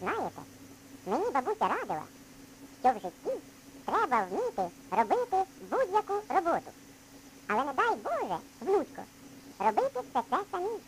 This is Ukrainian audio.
Знаєте, мені бабуся радила, що в житті треба вміти робити будь-яку роботу. Але не дай Боже, внучко, робити все це самі.